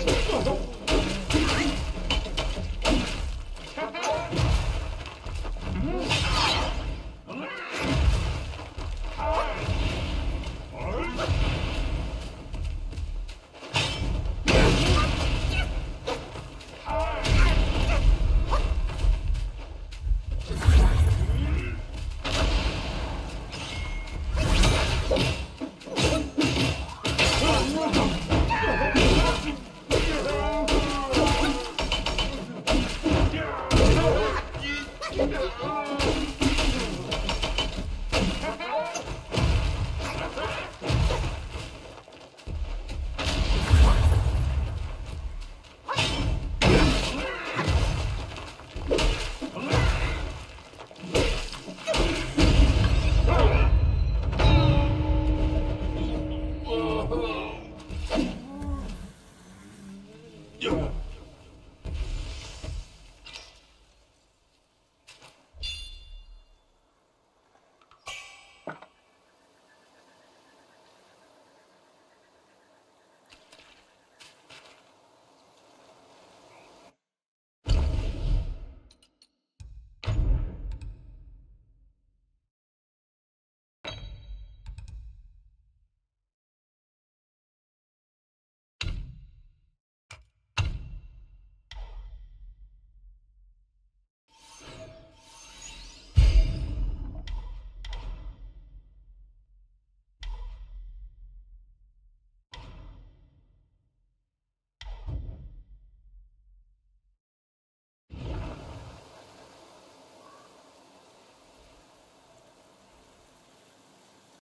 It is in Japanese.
はい